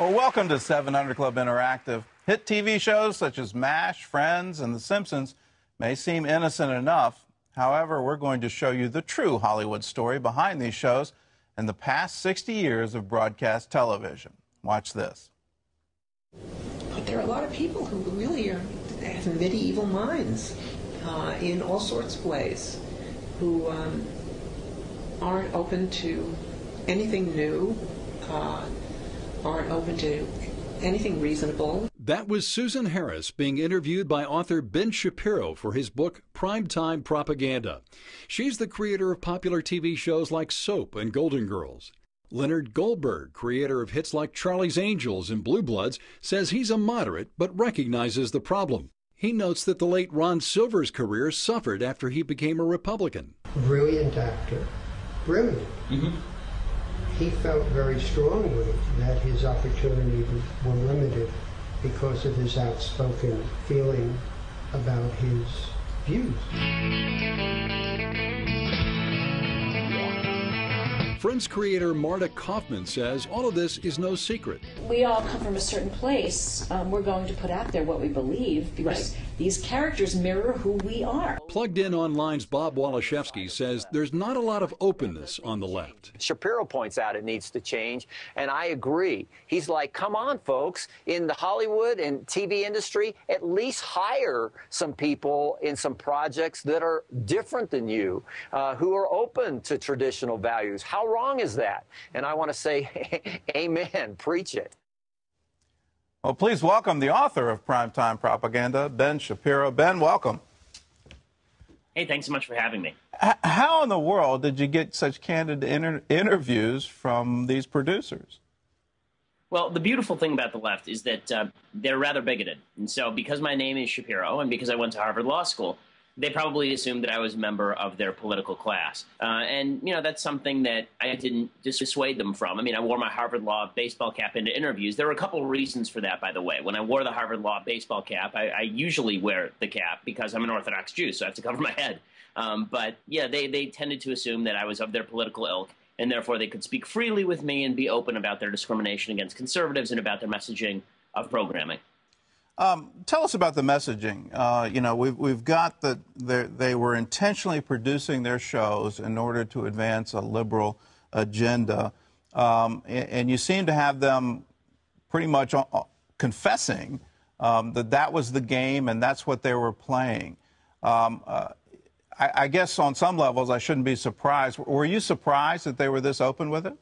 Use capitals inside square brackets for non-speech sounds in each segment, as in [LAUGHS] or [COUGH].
Well, welcome to 700 Club Interactive. Hit TV shows such as MASH, Friends, and The Simpsons may seem innocent enough. However, we're going to show you the true Hollywood story behind these shows and the past 60 years of broadcast television. Watch this. But there are a lot of people who really are, have medieval minds uh, in all sorts of ways who um, aren't open to anything new. Uh, aren't open to anything reasonable. That was Susan Harris being interviewed by author Ben Shapiro for his book Primetime Propaganda. She's the creator of popular TV shows like Soap and Golden Girls. Leonard Goldberg, creator of hits like Charlie's Angels and Blue Bloods, says he's a moderate but recognizes the problem. He notes that the late Ron Silver's career suffered after he became a Republican. Brilliant actor. Brilliant. Mm-hmm he felt very strongly that his opportunities were limited because of his outspoken feeling about his views. Friends creator Marta Kauffman says all of this is no secret. We all come from a certain place. Um, we're going to put out there what we believe because right. these characters mirror who we are. Plugged in online's Bob Waliszewski says there's not a lot of openness on the left. Shapiro points out it needs to change, and I agree. He's like, come on, folks, in the Hollywood and TV industry, at least hire some people in some projects that are different than you, uh, who are open to traditional values. How wrong is that? And I want to say, [LAUGHS] amen, preach it. Well, please welcome the author of Primetime Propaganda, Ben Shapiro. Ben, welcome. Hey, thanks so much for having me. How in the world did you get such candid inter interviews from these producers? Well, the beautiful thing about the left is that uh, they're rather bigoted. And so, because my name is Shapiro and because I went to Harvard Law School, they probably assumed that I was a member of their political class. Uh, and, you know, that's something that I didn't dissuade them from. I mean, I wore my Harvard Law baseball cap into interviews. There were a couple reasons for that, by the way. When I wore the Harvard Law baseball cap, I, I usually wear the cap because I'm an Orthodox Jew, so I have to cover my head. Um, but, yeah, they, they tended to assume that I was of their political ilk and therefore they could speak freely with me and be open about their discrimination against conservatives and about their messaging of programming. Um, tell us about the messaging. Uh, you know, we've, we've got that they were intentionally producing their shows in order to advance a liberal agenda. Um, and, and, you seem to have them pretty much uh, confessing um, that that was the game and that's what they were playing. Um, uh, I, I, guess on some levels, I shouldn't be surprised. Were you surprised that they were this open with it?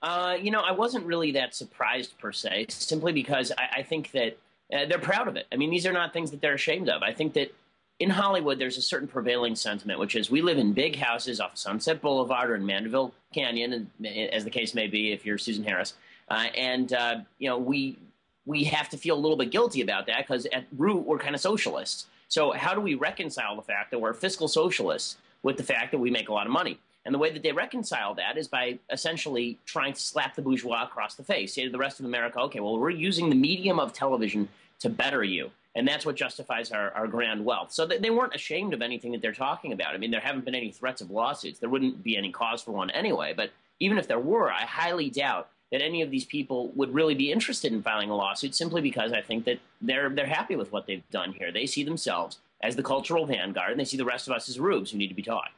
Uh, you know, I wasn't really that surprised per se, simply because I, I think that uh, they're proud of it. I mean, these are not things that they're ashamed of. I think that in Hollywood, there's a certain prevailing sentiment, which is we live in big houses off Sunset Boulevard or in Mandeville Canyon, and, as the case may be, if you're Susan Harris, uh, and uh, you know we we have to feel a little bit guilty about that because at root we're kind of socialists. So how do we reconcile the fact that we're fiscal socialists with the fact that we make a lot of money? And the way that they reconcile that is by essentially trying to slap the bourgeois across the face, say to the rest of America, okay, well, we're using the medium of television to better you. And that's what justifies our, our grand wealth. So they weren't ashamed of anything that they're talking about. I mean, there haven't been any threats of lawsuits. There wouldn't be any cause for one anyway. But even if there were, I highly doubt that any of these people would really be interested in filing a lawsuit simply because I think that they're, they're happy with what they've done here. They see themselves as the cultural vanguard, and they see the rest of us as rubes who need to be taught.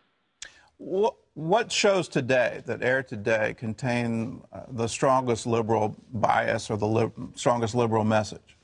What shows today that air today contain uh, the strongest liberal bias or the li strongest liberal message?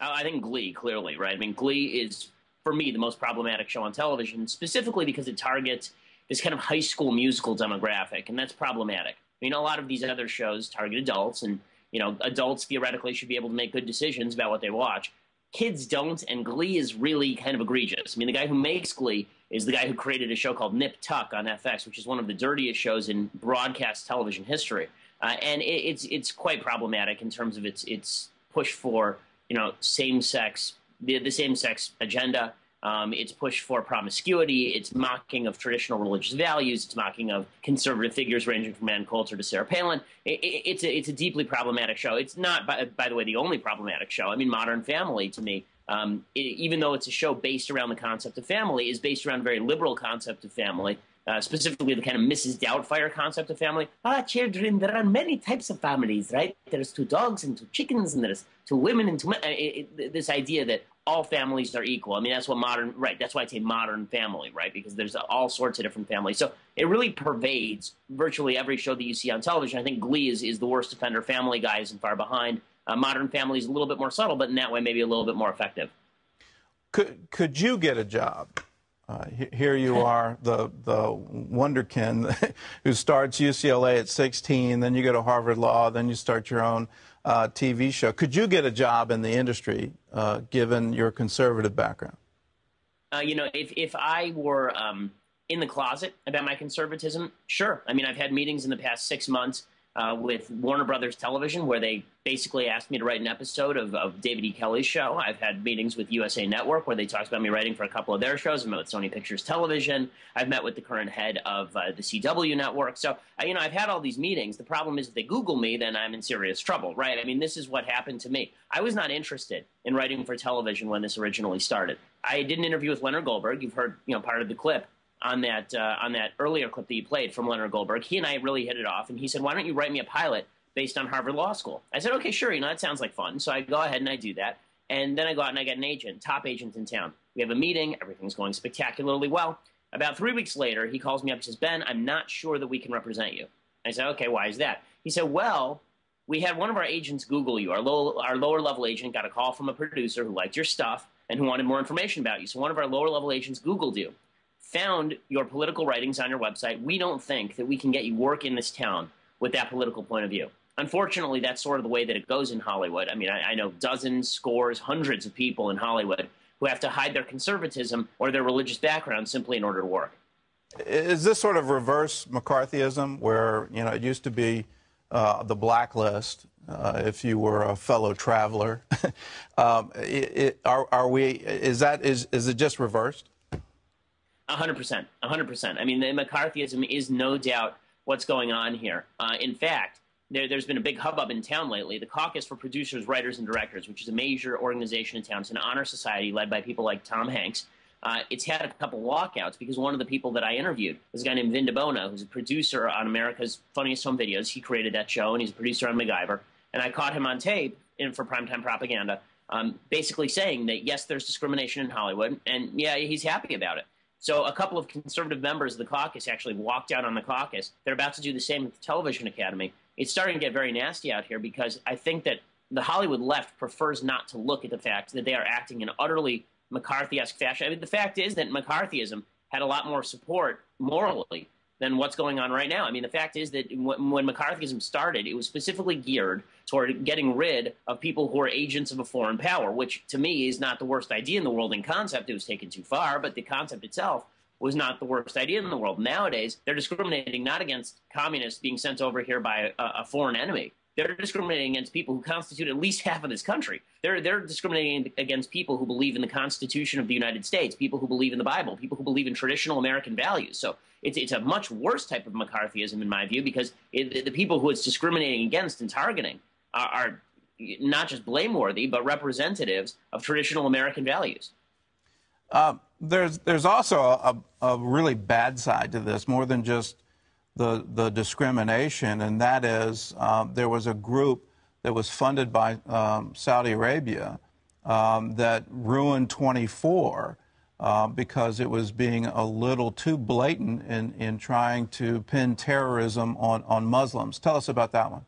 I think Glee, clearly, right? I mean, Glee is, for me, the most problematic show on television, specifically because it targets this kind of high school musical demographic, and that's problematic. I mean, a lot of these other shows target adults, and, you know, adults theoretically should be able to make good decisions about what they watch. Kids don't, and Glee is really kind of egregious. I mean, the guy who makes Glee is the guy who created a show called Nip Tuck on FX, which is one of the dirtiest shows in broadcast television history. Uh, and it, it's it's quite problematic in terms of its its push for you know same sex the, the same sex agenda. Um, it's push for promiscuity. It's mocking of traditional religious values. It's mocking of conservative figures ranging from Ann Coulter to Sarah Palin. It, it, it's a it's a deeply problematic show. It's not, by, by the way, the only problematic show. I mean, Modern Family to me um, it, even though it's a show based around the concept of family, is based around a very liberal concept of family. Uh, specifically the kind of Mrs. Doubtfire concept of family. Ah, children, there are many types of families, right? There's two dogs and two chickens, and there's two women and two men. It, it, this idea that all families are equal. I mean, that's what modern, right? That's why I say modern family, right? Because there's all sorts of different families. So it really pervades virtually every show that you see on television. I think Glee is, is the worst offender. Family Guy isn't far behind. Uh, modern Family is a little bit more subtle, but in that way, maybe a little bit more effective. Could could you get a job? Uh, here you are, the the wonderkin [LAUGHS] who starts UCLA at 16, then you go to Harvard Law, then you start your own uh, TV show. Could you get a job in the industry uh, given your conservative background? Uh, you know, if if I were um, in the closet about my conservatism, sure. I mean, I've had meetings in the past six months uh, with Warner Brothers Television, where they basically asked me to write an episode of, of, David E. Kelley's show. I've had meetings with USA Network, where they talked about me writing for a couple of their shows. I've met with Sony Pictures Television. I've met with the current head of uh, the CW network. So, uh, you know, I've had all these meetings. The problem is if they Google me, then I'm in serious trouble, right? I mean, this is what happened to me. I was not interested in writing for television when this originally started. I did an interview with Leonard Goldberg. You've heard, you know, part of the clip on that uh, on that earlier clip that you played from Leonard Goldberg. He and I really hit it off, and he said, "Why don't you write me a pilot based on Harvard Law School?" I said, "Okay, sure. You know that sounds like fun." So I go ahead and I do that, and then I go out and I get an agent, top agent in town. We have a meeting. Everything's going spectacularly well. About three weeks later, he calls me up and says, "Ben, I'm not sure that we can represent you." I said, "Okay, why is that?" He said, "Well." We had one of our agents Google you. Our, low, our lower level agent got a call from a producer who liked your stuff and who wanted more information about you. So one of our lower level agents Googled you found your political writings on your website. We don't think that we can get you work in this town with that political point of view. Unfortunately, that's sort of the way that it goes in Hollywood. I mean, I, I know dozens, scores, hundreds of people in Hollywood who have to hide their conservatism or their religious background simply in order to work. Is this sort of reverse McCarthyism, where you know it used to be uh, the blacklist uh, if you were a fellow traveler? [LAUGHS] um, it, it, are, are, we? Is that is is it just reversed? Hundred percent, hundred percent. I mean, the McCarthyism is no doubt what's going on here. Uh, in fact, there, has been a big hubbub in town lately. The Caucus for Producers, Writers, and Directors, which is a major organization in town, it's an honor society led by people like Tom Hanks. Uh, it's had a couple walkouts because one of the people that I interviewed was a guy named Vin Di Bona, who's a producer on America's Funniest Home Videos. He created that show, and he's a producer on MacGyver. And I caught him on tape in, for primetime propaganda, um, basically saying that yes, there's discrimination in Hollywood, and yeah, he's happy about it. So a couple of conservative members of the caucus actually walked out on the caucus. They're about to do the same with the Television Academy. It's starting to get very nasty out here because I think that the Hollywood left prefers not to look at the fact that they are acting in utterly McCarthy-esque fashion. I mean, the fact is that McCarthyism had a lot more support morally than what's going on right now. I mean, the fact is that when McCarthyism started, it was specifically geared toward getting rid of people who are agents of a foreign power, which to me is not the worst idea in the world in concept. It was taken too far, but the concept itself was not the worst idea in the world. Nowadays, they're discriminating not against communists being sent over here by a, a foreign enemy. They're discriminating against people who constitute at least half of this country. They're, they're discriminating against people who believe in the Constitution of the United States, people who believe in the Bible, people who believe in traditional American values. So it's, it's a much worse type of McCarthyism, in my view, because it, the people who it's discriminating against and targeting are, not just blameworthy, but representatives of traditional American values. Uh, there's there's also a, a, really bad side to this, more than just the the discrimination, and that is um, there was a group that was funded by um, Saudi Arabia um, that ruined 24 uh, because it was being a little too blatant in, in trying to pin terrorism on, on Muslims. Tell us about that one.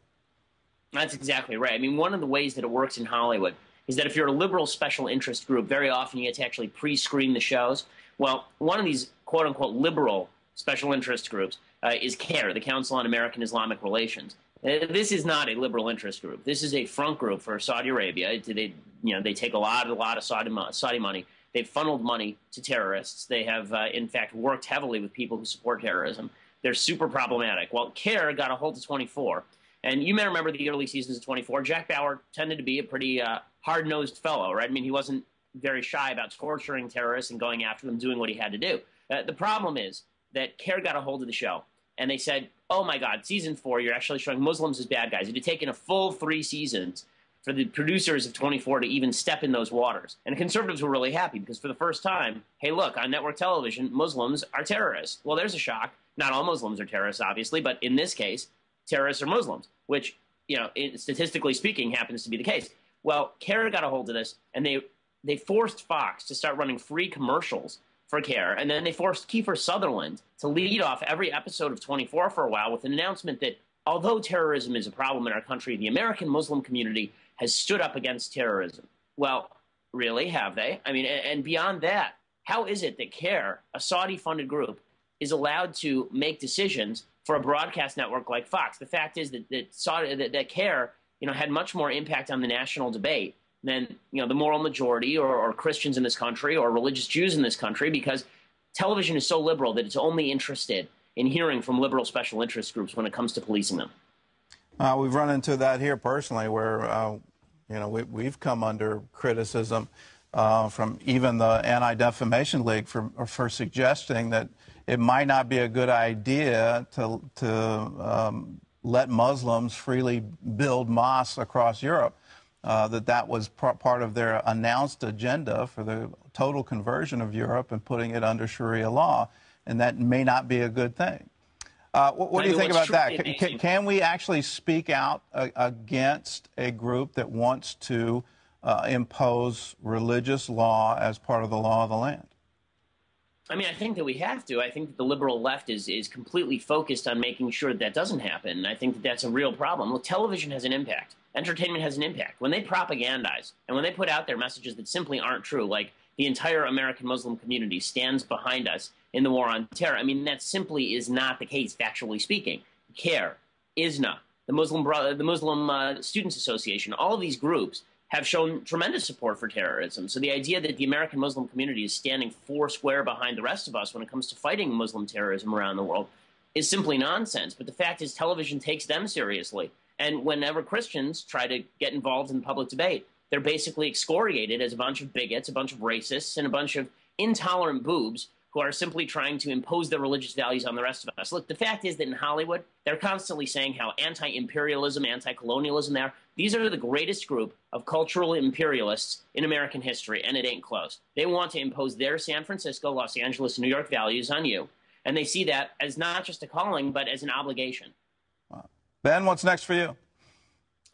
That's exactly right. I mean, one of the ways that it works in Hollywood is that if you're a liberal special interest group, very often you get to actually pre screen the shows. Well, one of these quote unquote liberal special interest groups uh, is CAIR, the Council on American Islamic Relations. Uh, this is not a liberal interest group. This is a front group for Saudi Arabia. They, you know, they take a lot, a lot of Saudi, Saudi money They've funneled money to terrorists. They have, uh, in fact, worked heavily with people who support terrorism. They're super problematic. Well, CAIR got a hold of 24. And you may remember the early seasons of 24. Jack Bauer tended to be a pretty uh, hard nosed fellow, right? I mean, he wasn't very shy about torturing terrorists and going after them, doing what he had to do. Uh, the problem is that CAIR got a hold of the show and they said, oh my God, season four, you're actually showing Muslims as bad guys. It had taken a full three seasons for the producers of 24 to even step in those waters. And conservatives were really happy because for the first time, hey, look, on network television, Muslims are terrorists. Well, there's a shock. Not all Muslims are terrorists, obviously, but in this case, terrorists are Muslims, which, you know, statistically speaking, happens to be the case. Well, CAIR got a hold of this, and they they forced Fox to start running free commercials for CAIR, and then they forced Kiefer Sutherland to lead off every episode of 24 for a while with an announcement that although terrorism is a problem in our country, the American Muslim community has stood up against terrorism. Well, really, have they? I mean, and beyond that, how is it that CAIR, a Saudi funded group, is allowed to make decisions for a broadcast network like Fox? The fact is that, that, Saudi, that, that CAIR you know, had much more impact on the national debate than you know the moral majority or, or Christians in this country or religious Jews in this country because television is so liberal that it's only interested in hearing from liberal special interest groups when it comes to policing them. Uh, we've run into that here personally, where uh, you know we, have come under criticism uh, from even the Anti-Defamation League for for suggesting that it might not be a good idea to to um, let Muslims freely build mosques across Europe uh, that that was part of their announced agenda for the total conversion of Europe and putting it under Sharia law, and that may not be a good thing. Uh, what, what do you think about that? Can, can, we actually speak out uh, against a group that wants to uh, impose religious law as part of the law of the land? I mean, I think that we have to. I think that the liberal left is, is completely focused on making sure that, that doesn't happen. I think that that's a real problem. Look, television has an impact. Entertainment has an impact. When they propagandize and when they put out their messages that simply aren't true, like the entire American Muslim community stands behind us in the war on terror, I mean, that simply is not the case, factually speaking. CAIR, ISNA, the Muslim, Brother the Muslim uh, Students Association, all of these groups have shown tremendous support for terrorism. So the idea that the American Muslim community is standing four square behind the rest of us when it comes to fighting Muslim terrorism around the world is simply nonsense. But the fact is, television takes them seriously. And whenever Christians try to get involved in public debate, they're basically excoriated as a bunch of bigots, a bunch of racists, and a bunch of intolerant boobs who are simply trying to impose their religious values on the rest of us. Look, the fact is that in Hollywood, they're constantly saying how anti imperialism, anti colonialism they are. These are the greatest group of cultural imperialists in American history, and it ain't close. They want to impose their San Francisco, Los Angeles, New York values on you. And they see that as not just a calling, but as an obligation. Wow. Ben, what's next for you?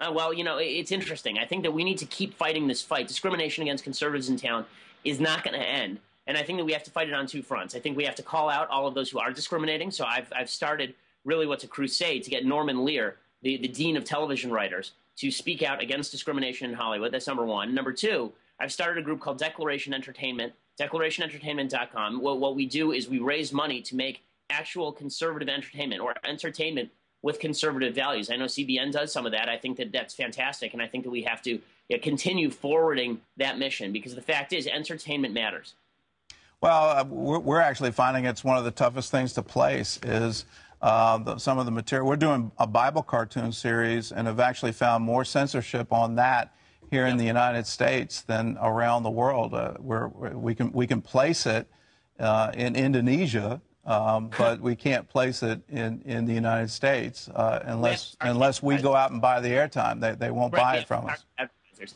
Uh, well, you know, it's interesting. I think that we need to keep fighting this fight. Discrimination against conservatives in town is not going to end. And I think that we have to fight it on two fronts. I think we have to call out all of those who are discriminating. So I've, I've started really what's a crusade to get Norman Lear, the, the dean of television writers, to speak out against discrimination in Hollywood. That's number one. Number two, I've started a group called Declaration Entertainment, declarationentertainment.com. What, what we do is we raise money to make actual conservative entertainment or entertainment with conservative values. I know CBN does some of that. I think that that's fantastic. And I think that we have to you know, continue forwarding that mission because the fact is, entertainment matters. Well, uh, we're actually finding it's one of the toughest things to place is uh, the, some of the material. We're doing a Bible cartoon series and have actually found more censorship on that here yep. in the United States than around the world. Uh, where we can we can place it uh, in Indonesia, um, [LAUGHS] but we can't place it in, in the United States uh, unless unless we go out and buy the airtime. They, they won't right, buy it from us.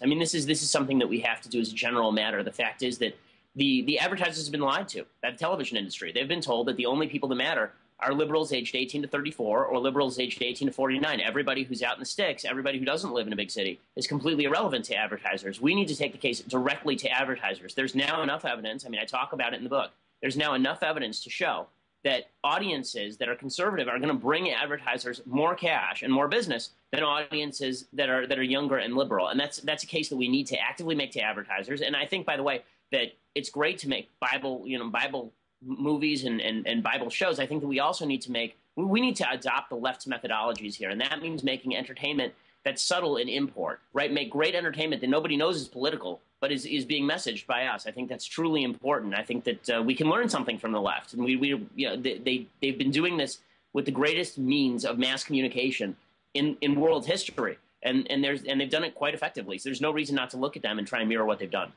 I mean, this is this is something that we have to do as a general matter. The fact is that the, the advertisers have been lied to by the television industry. They've been told that the only people that matter are liberals aged 18 to 34 or liberals aged 18 to 49. Everybody who's out in the sticks, everybody who doesn't live in a big city, is completely irrelevant to advertisers. We need to take the case directly to advertisers. There's now enough evidence. I mean, I talk about it in the book. There's now enough evidence to show that audiences that are conservative are going to bring advertisers more cash and more business than audiences that are that are younger and liberal. And that's that's a case that we need to actively make to advertisers. And I think, by the way, that it's great to make Bible, you know, Bible movies and, and, and Bible shows. I think that we also need to make, we need to adopt the left's methodologies here. And that means making entertainment that's subtle in import, right? Make great entertainment that nobody knows is political, but is, is being messaged by us. I think that's truly important. I think that uh, we can learn something from the left. And we, we you know, they, they, they've been doing this with the greatest means of mass communication in, in world history. And, and, there's, and they've done it quite effectively. So there's no reason not to look at them and try and mirror what they've done.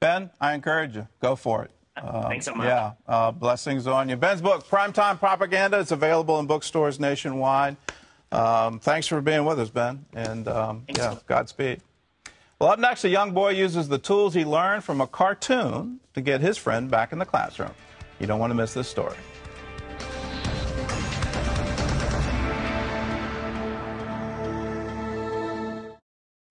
Ben, I encourage you. Go for it. Uh, Thanks so much. Yeah, uh, blessings on you. Ben's book, Primetime Propaganda, is available in bookstores nationwide. Um, thanks for being with us, Ben. And um, yeah, Godspeed. Well, up next, a young boy uses the tools he learned from a cartoon to get his friend back in the classroom. You don't want to miss this story.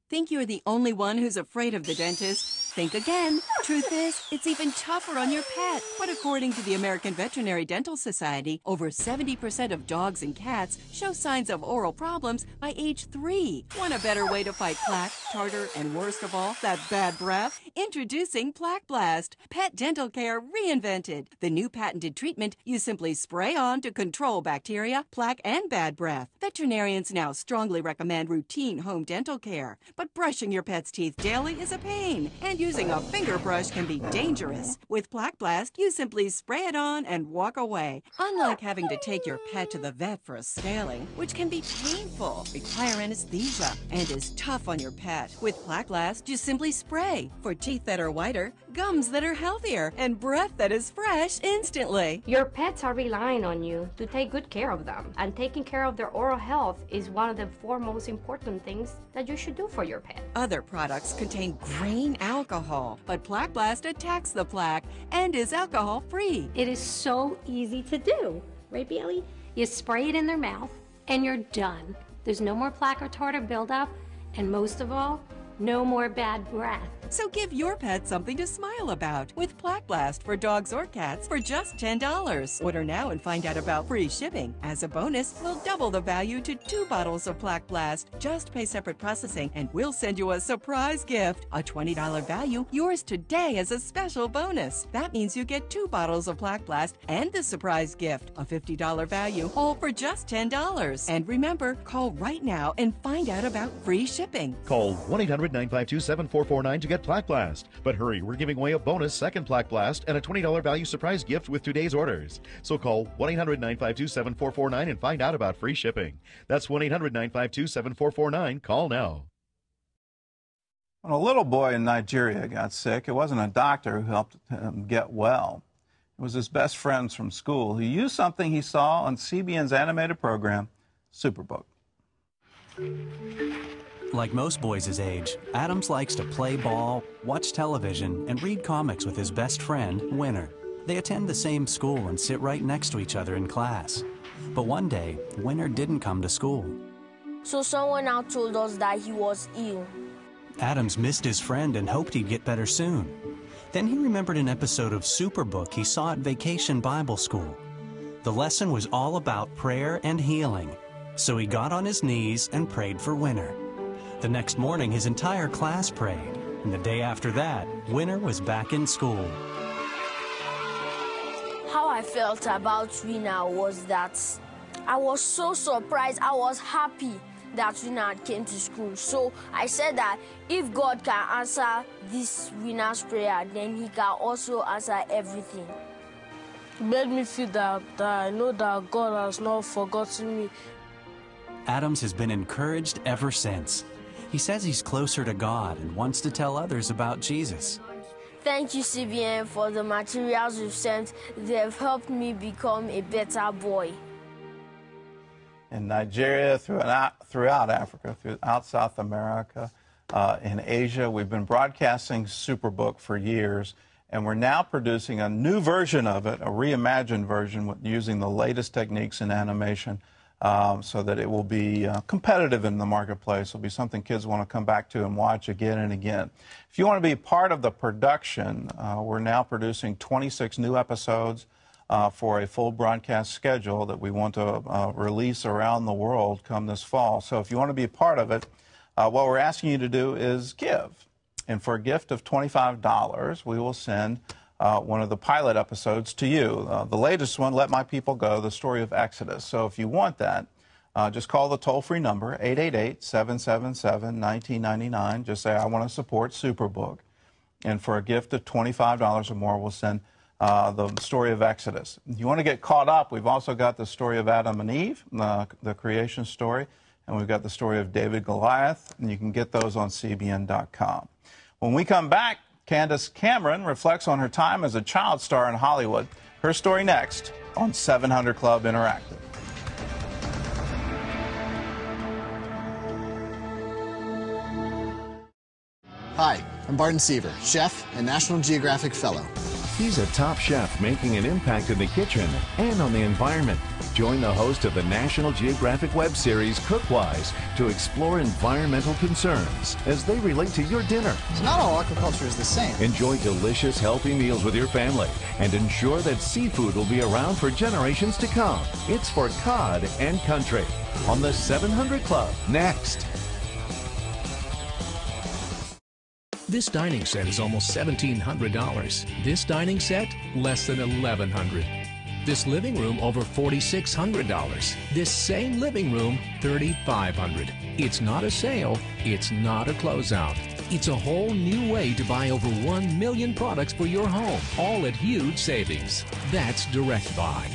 Think you're the only one who's afraid of the dentist? Think again. Truth is, it's even tougher on your pet. But according to the American Veterinary Dental Society, over 70% of dogs and cats show signs of oral problems by age three. Want a better way to fight plaque, tartar, and worst of all, that bad breath? Introducing Plaque Blast, pet dental care reinvented. The new patented treatment you simply spray on to control bacteria, plaque, and bad breath. Veterinarians now strongly recommend routine home dental care, but brushing your pet's teeth daily is a pain, and using a finger brush can be dangerous. With Plaque Blast, you simply spray it on and walk away. Unlike having to take your pet to the vet for a scaling, which can be painful, require anesthesia, and is tough on your pet. With Plaque Blast, you simply spray for teeth that are whiter, gums that are healthier, and breath that is fresh instantly. Your pets are relying on you to take good care of them, and taking care of their oral health is one of the four most important things that you should do for your pet. Other products contain grain alcohol but Plaque Blast attacks the plaque and is alcohol free. It is so easy to do, right, Bailey? You spray it in their mouth and you're done. There's no more plaque or tartar buildup, and most of all, no more bad breath. So give your pet something to smile about with Plaque Blast for dogs or cats for just $10. Order now and find out about free shipping. As a bonus, we'll double the value to two bottles of Plaque Blast. Just pay separate processing and we'll send you a surprise gift. A $20 value, yours today as a special bonus. That means you get two bottles of Plaque Blast and the surprise gift. A $50 value, all for just $10. And remember, call right now and find out about free shipping. Call 1 800 952 7449 to get Plaque Blast. But hurry, we're giving away a bonus second Plaque Blast and a $20 value surprise gift with today's orders. So call 1 800 952 7449 and find out about free shipping. That's 1 800 952 7449. Call now. When a little boy in Nigeria got sick, it wasn't a doctor who helped him get well. It was his best friends from school who used something he saw on CBN's animated program, Superbook. Like most boys his age, Adams likes to play ball, watch television, and read comics with his best friend, Winner. They attend the same school and sit right next to each other in class. But one day, Winner didn't come to school. So someone now told us that he was ill. Adams missed his friend and hoped he'd get better soon. Then he remembered an episode of Superbook he saw at Vacation Bible School. The lesson was all about prayer and healing, so he got on his knees and prayed for Winner. The next morning, his entire class prayed, and the day after that, Winner was back in school. How I felt about Winner was that I was so surprised. I was happy that Winner came to school. So I said that if God can answer this Winner's prayer, then He can also answer everything. It made me feel that, that I know that God has not forgotten me. Adams has been encouraged ever since. He says he's closer to God and wants to tell others about Jesus. Thank you, CBN, for the materials you've sent. They have helped me become a better boy. In Nigeria, throughout, throughout Africa, throughout South America, uh, in Asia, we've been broadcasting Superbook for years, and we're now producing a new version of it, a reimagined version using the latest techniques in animation um, so that it will be uh, competitive in the marketplace. It'll be something kids want to come back to and watch again and again. If you want to be part of the production, uh, we're now producing 26 new episodes uh, for a full broadcast schedule that we want to uh, release around the world come this fall. So if you want to be a part of it, uh, what we're asking you to do is give. And for a gift of $25, we will send uh, one of the pilot episodes to you. Uh, the latest one, Let My People Go, the story of Exodus. So if you want that, uh, just call the toll free number, 888 777 1999. Just say, I want to support Superbook. And for a gift of $25 or more, we'll send uh, the story of Exodus. If you want to get caught up, we've also got the story of Adam and Eve, uh, the creation story, and we've got the story of David Goliath, and you can get those on CBN.com. When we come back, Candace Cameron reflects on her time as a child star in Hollywood. Her story next on 700 Club Interactive. Hi, I'm Barton Seaver, chef and National Geographic Fellow. He's a top chef making an impact in the kitchen and on the environment. Join the host of the National Geographic web series Cookwise to explore environmental concerns as they relate to your dinner. So not all aquaculture is the same. Enjoy delicious, healthy meals with your family and ensure that seafood will be around for generations to come. It's for cod and country on the 700 Club next. This dining set is almost $1,700. This dining set, less than 1,100. This living room, over $4,600. This same living room, 3,500. It's not a sale, it's not a closeout. It's a whole new way to buy over 1 million products for your home, all at huge savings. That's Direct Buy.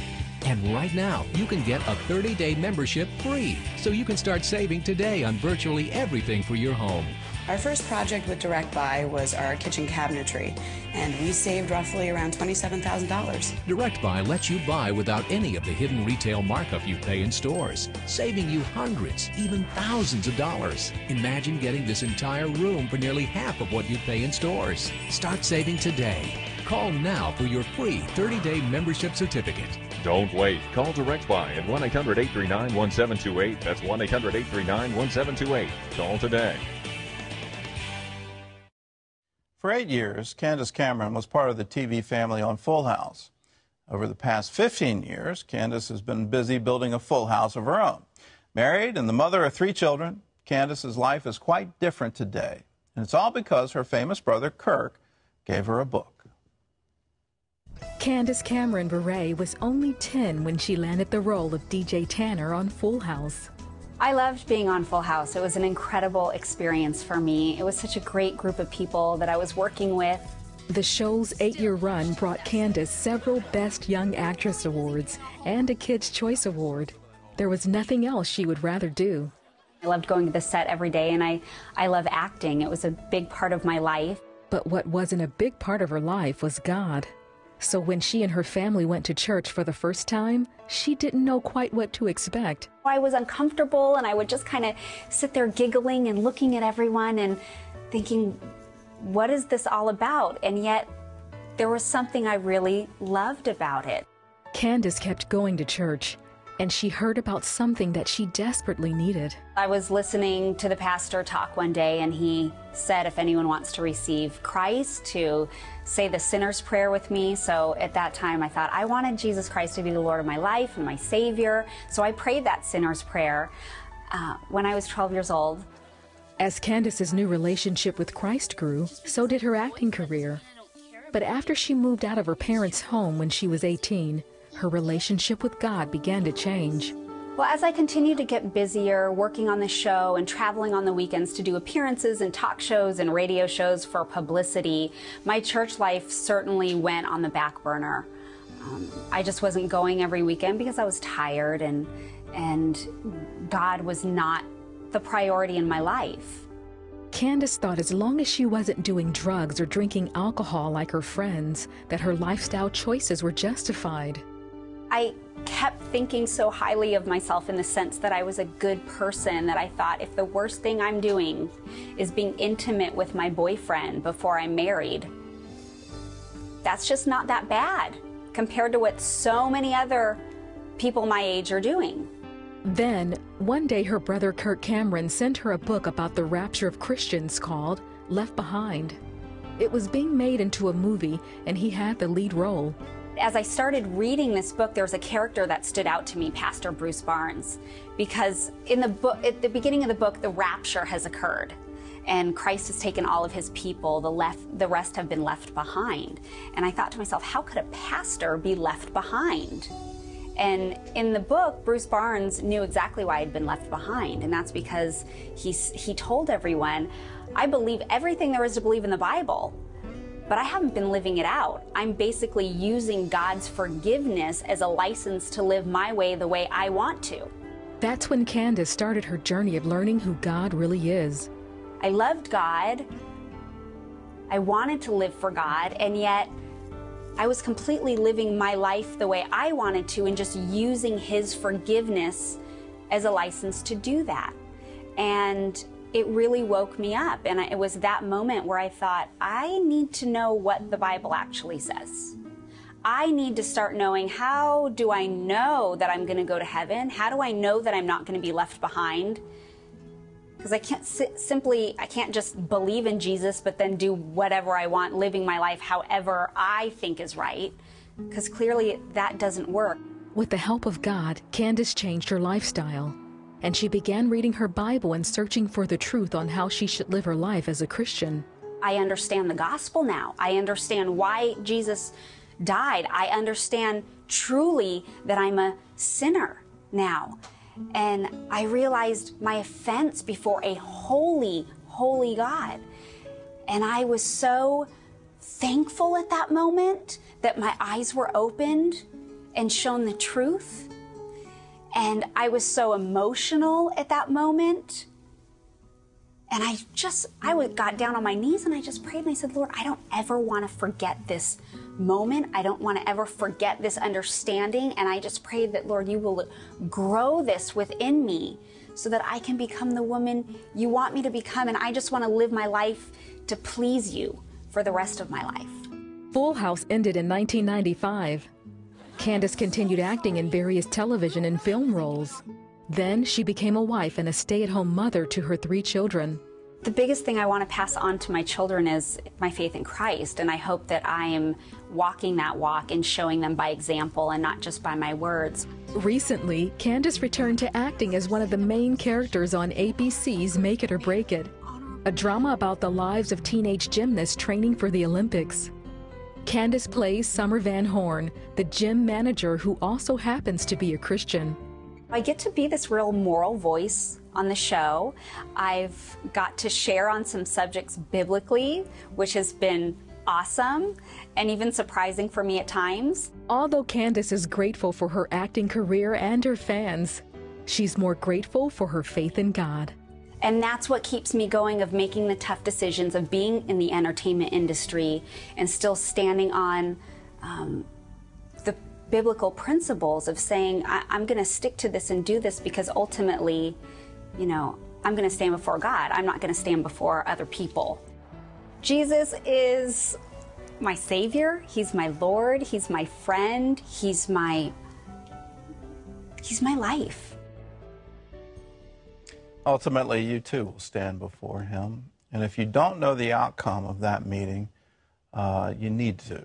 And right now, you can get a 30 day membership free, so you can start saving today on virtually everything for your home. Our first project with Direct Buy was our kitchen cabinetry, and we saved roughly around $27,000. Direct Buy lets you buy without any of the hidden retail markup you pay in stores, saving you hundreds, even thousands of dollars. Imagine getting this entire room for nearly half of what you pay in stores. Start saving today. Call now for your free 30 day membership certificate. Don't wait. Call Direct Buy at 1 800 839 1728. That's 1 800 839 1728. Call today. For eight years, Candace Cameron was part of the TV family on Full House. Over the past 15 years, Candace has been busy building a full house of her own. Married and the mother of three children, Candace's life is quite different today. And it's all because her famous brother, Kirk, gave her a book. Candace Cameron Bure was only 10 when she landed the role of DJ Tanner on Full House. I loved being on Full House. It was an incredible experience for me. It was such a great group of people that I was working with. The show's eight year run brought Candace several Best Young Actress awards and a Kids' Choice Award. There was nothing else she would rather do. I loved going to the set every day, and I, I love acting. It was a big part of my life. But what wasn't a big part of her life was God. So when she and her family went to church for the first time, she didn't know quite what to expect. I was uncomfortable and I would just kind of sit there giggling and looking at everyone and thinking, what is this all about? And yet there was something I really loved about it. Candace kept going to church and she heard about something that she desperately needed. I was listening to the pastor talk one day, and he said, If anyone wants to receive Christ, to say the sinner's prayer with me. So at that time, I thought I wanted Jesus Christ to be the Lord of my life and my Savior. So I prayed that sinner's prayer uh, when I was 12 years old. As Candace's new relationship with Christ grew, so did her acting career. But after she moved out of her parents' home when she was 18, her relationship with God began to change. Well, as I continued to get busier working on the show and traveling on the weekends to do appearances and talk shows and radio shows for publicity, my church life certainly went on the back burner. Um, I just wasn't going every weekend because I was tired and and God was not the priority in my life. Candace thought as long as she wasn't doing drugs or drinking alcohol like her friends, that her lifestyle choices were justified. I kept thinking so highly of myself in the sense that I was a good person, that I thought if the worst thing I'm doing is being intimate with my boyfriend before I'm married, that's just not that bad compared to what so many other people my age are doing. Then, one day her brother Kirk Cameron sent her a book about the rapture of Christians called Left Behind. It was being made into a movie, and he had the lead role. As I started reading this book, there was a character that stood out to me, Pastor Bruce Barnes, because in the book, at the beginning of the book, the rapture has occurred, and Christ has taken all of his people. The left, the rest have been left behind. And I thought to myself, how could a pastor be left behind? And in the book, Bruce Barnes knew exactly why he'd been left behind, and that's because he he told everyone, "I believe everything there is to believe in the Bible." But I haven't been living it out. I'm basically using God's forgiveness as a license to live my way the way I want to. That's when Candace started her journey of learning who God really is. I loved God. I wanted to live for God, and yet I was completely living my life the way I wanted to and just using His forgiveness as a license to do that. And it really woke me up. And it was that moment where I thought, I need to know what the Bible actually says. I need to start knowing how do I know that I'm going to go to heaven? How do I know that I'm not going to be left behind? Because I can't si- simply, I can't just believe in Jesus, but then do whatever I want, living my life however I think is right. Because clearly that doesn't work. With the help of God, Candace changed her lifestyle, and she began reading her Bible and searching for the truth on how she should live her life as a Christian. I understand the gospel now. I understand why Jesus died. I understand truly that I'm a sinner now. And I realized my offense before a holy, holy God. And I was so thankful at that moment that my eyes were opened and shown the truth. And I was so emotional at that moment. And I just, I got down on my knees and I just prayed and I said, Lord, I don't ever want to forget this moment. I don't want to ever forget this understanding. And I just prayed that, Lord, you will grow this within me so that I can become the woman you want me to become. And I just want to live my life to please you for the rest of my life. Full House ended in 1995. Candace continued acting in various television and film roles. Then she became a wife and a stay at home mother to her three children. The biggest thing I want to pass on to my children is my faith in Christ, and I hope that I am walking that walk and showing them by example and not just by my words. Recently, Candace returned to acting as one of the main characters on ABC's Make It or Break It, a drama about the lives of teenage gymnasts training for the Olympics. Candace plays Summer Van Horn, the gym manager who also happens to be a Christian. I get to be this real moral voice on the show. I've got to share on some subjects biblically, which has been awesome and even surprising for me at times. Although Candace is grateful for her acting career and her fans, she's more grateful for her faith in God. And that's what keeps me going of making the tough decisions of being in the entertainment industry and still standing on um, the biblical principles of saying, I- I'm going to stick to this and do this because ultimately, you know, I'm going to stand before God. I'm not going to stand before other people. Jesus is my Savior. He's my Lord. He's my friend. He's my. He's my life. Ultimately, you too will stand before Him. And if you don't know the outcome of that meeting, uh, you need to.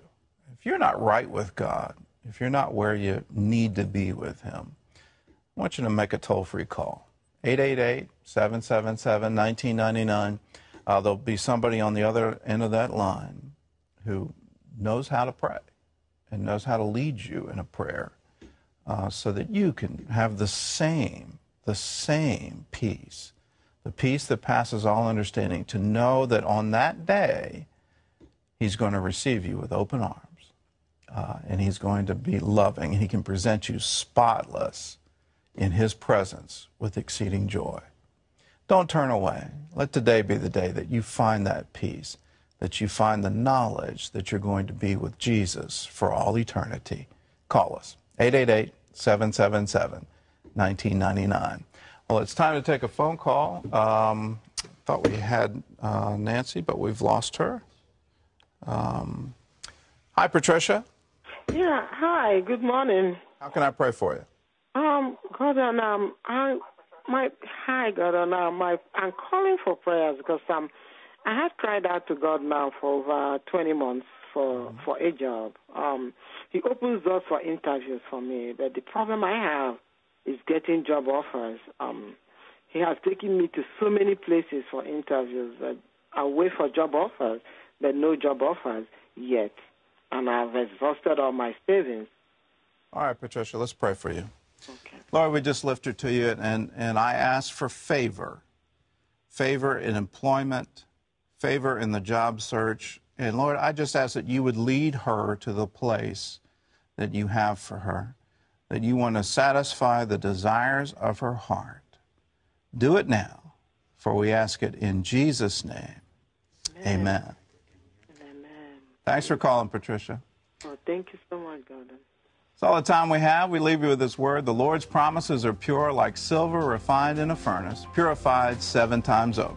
If you're not right with God, if you're not where you need to be with Him, I want you to make a toll free call 888 777 1999. Uh, there'll be somebody on the other end of that line who knows how to pray and knows how to lead you in a prayer uh, so that you can have the same, the same peace, the peace that passes all understanding, to know that on that day, He's going to receive you with open arms. Uh, and he's going to be loving, and he can present you spotless in his presence with exceeding joy. Don't turn away. Let today be the day that you find that peace, that you find the knowledge that you're going to be with Jesus for all eternity. Call us 888 777 1999. Well, it's time to take a phone call. Um, thought we had uh, Nancy, but we've lost her. Um, hi, Patricia. Yeah, hi, good morning. How can I pray for you? Um, Gordon, um, I, my, hi, Gordon, uh, my, I'm calling for prayers because um, I have tried out to God now for over 20 months for for a job. Um, he opens doors for interviews for me, but the problem I have is getting job offers. Um, he has taken me to so many places for interviews that I wait for job offers, but no job offers yet, and I've exhausted all my savings. All right, Patricia, let's pray for you. Okay. Lord, we just lift her to you, and, and I ask for favor favor in employment, favor in the job search. And Lord, I just ask that you would lead her to the place that you have for her, that you want to satisfy the desires of her heart. Do it now, for we ask it in Jesus' name. Amen. Amen. Thanks for calling, Patricia. Oh, thank you so much, Gordon. That's all the time we have. We leave you with this word. The Lord's promises are pure like silver refined in a furnace, purified seven times over.